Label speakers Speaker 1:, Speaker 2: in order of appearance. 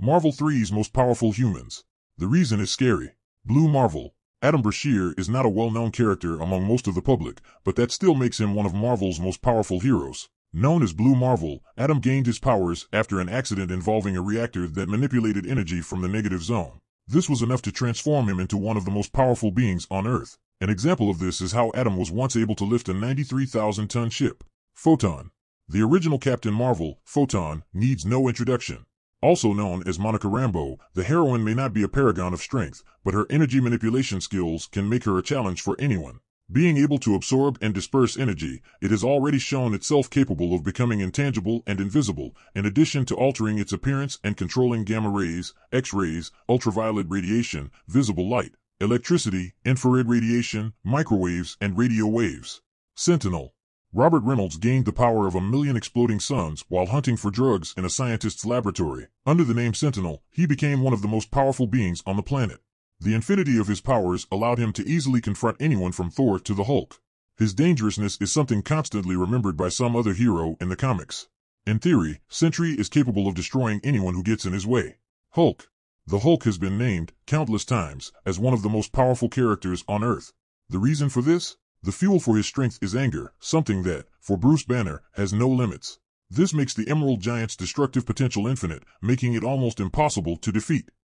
Speaker 1: Marvel 3's most powerful humans. The reason is scary. Blue Marvel. Adam Brashear is not a well-known character among most of the public, but that still makes him one of Marvel's most powerful heroes. Known as Blue Marvel, Adam gained his powers after an accident involving a reactor that manipulated energy from the negative zone. This was enough to transform him into one of the most powerful beings on Earth. An example of this is how Adam was once able to lift a 93,000-ton ship. Photon. The original Captain Marvel, Photon, needs no introduction. Also known as Monica Rambeau, the heroine may not be a paragon of strength, but her energy manipulation skills can make her a challenge for anyone. Being able to absorb and disperse energy, it has already shown itself capable of becoming intangible and invisible, in addition to altering its appearance and controlling gamma rays, X-rays, ultraviolet radiation, visible light, electricity, infrared radiation, microwaves, and radio waves. Sentinel. Robert Reynolds gained the power of a million exploding suns while hunting for drugs in a scientist's laboratory. Under the name Sentinel, he became one of the most powerful beings on the planet. The infinity of his powers allowed him to easily confront anyone from Thor to the Hulk. His dangerousness is something constantly remembered by some other hero in the comics. In theory, Sentry is capable of destroying anyone who gets in his way. Hulk. The Hulk has been named, countless times, as one of the most powerful characters on Earth. The reason for this? The fuel for his strength is anger, something that, for Bruce Banner, has no limits. This makes the Emerald Giant's destructive potential infinite, making it almost impossible to defeat.